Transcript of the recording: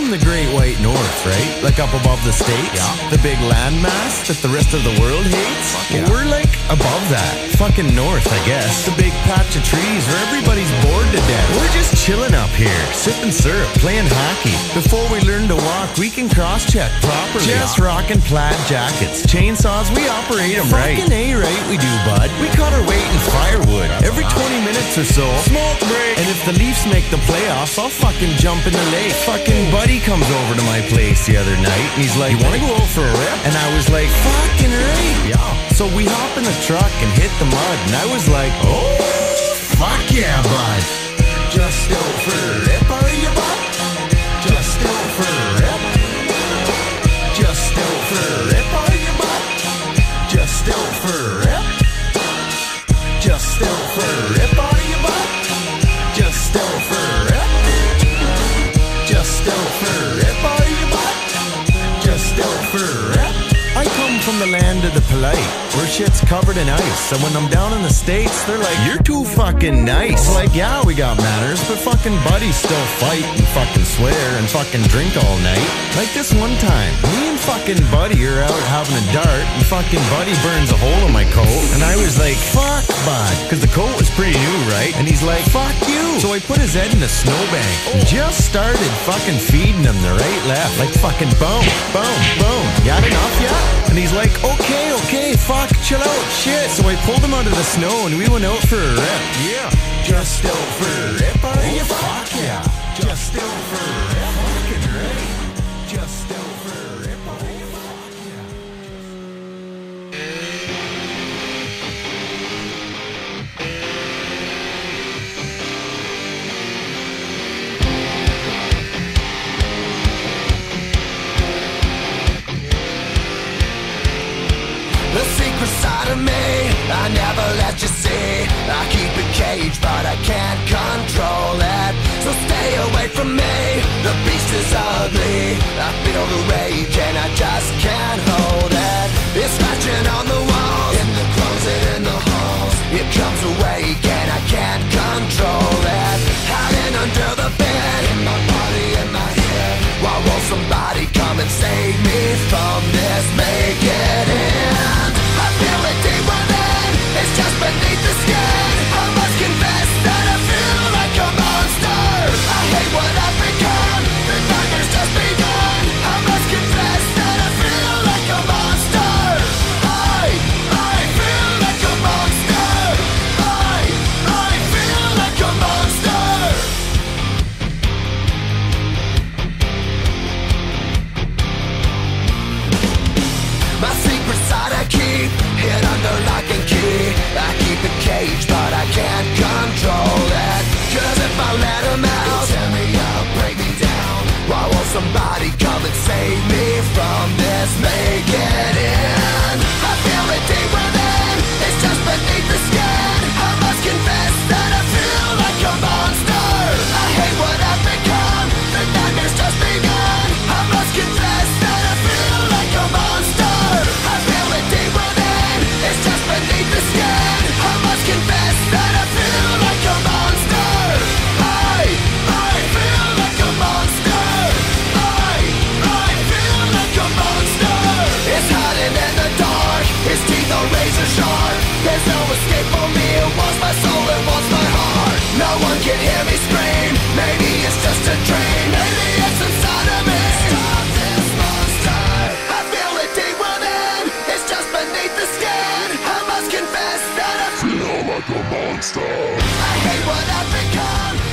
from the Great White North, right? Like up above the states. Yeah. The big landmass that the rest of the world hates. yeah. We're like above that. Fucking north, I guess. The big patch of trees where everybody's bored to death. We're just chilling up here, sipping syrup, playing hockey. Before we learn to walk, we can cross check properly. Just rocking plaid jackets. Chainsaws, we operate them right. Fucking A right, we do, bud. We cut our weight in firewood. Every 20 minutes or so. Smoke break. And if the Leafs make the playoffs, I'll fucking jump in the lake. Fucking buddy comes over to my place the other night and he's like, You wanna go out for a rip? And I was like, Fucking right. Yeah. So we hop in the truck and hit the mud, and I was like, Oh, fuck yeah, bud. Land of the polite, where shit's covered in ice. And when I'm down in the States, they're like, You're too fucking nice. Like, yeah, we got manners, but fucking buddies still fight and fucking swear and fucking drink all night. Like this one time, me and fucking buddy are out having a dart, and fucking buddy burns a hole in my coat. And I was like, Fuck, bud. Cause the coat was pretty new, right? And he's like, Fuck you. So I put his head in a snowbank and just started fucking feeding him the right left. Like fucking boom, boom, boom. Got enough? And he's like, okay, okay, fuck, chill out, shit. So I pulled him out of the snow and we went out for a rip. Yeah. Just out for a rip, are you? Never let you see. I keep it caged, but I can't control it. So stay away from me. The beast is ugly. I feel the rage and I just can't hate what I've become.